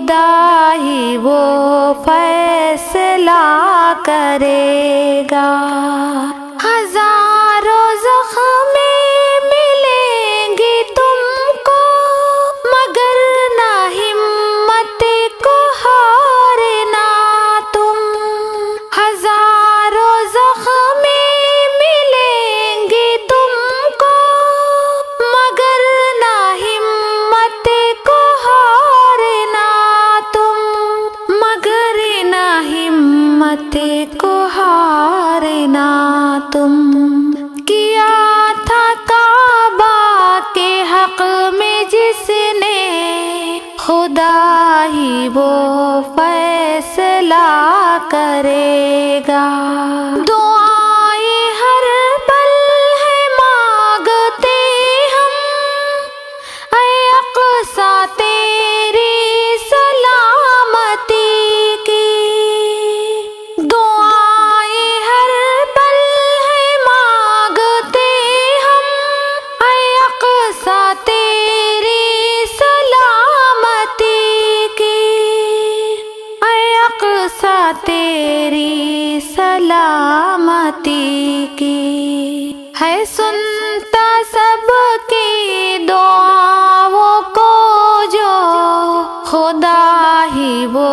खुदा ही वो फैसला करेगा। हिम्मत को हारना तुम। किया था काबा के हक में जिसने, खुदा ही वो फैसला करेगा। अक़सा तेरी सलामती की है सुनता सबकी दुआओं को जो खुदा ही वो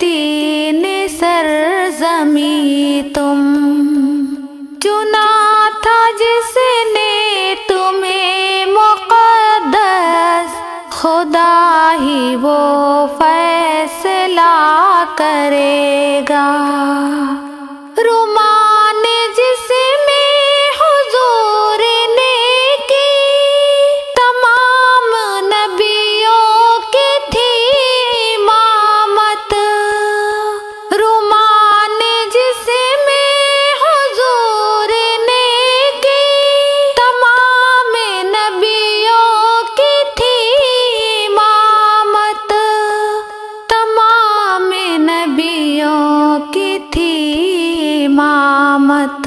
फिलिस्तीन सरजमी तुम। चुना था जिसने तुम्हें मुकद्दस खुदा ही वो फैसला करेगा।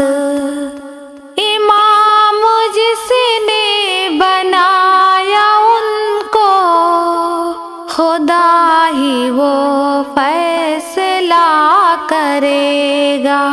इमामत इमाम जिसने बनाया उनको खुदा ही वो फैसला करेगा।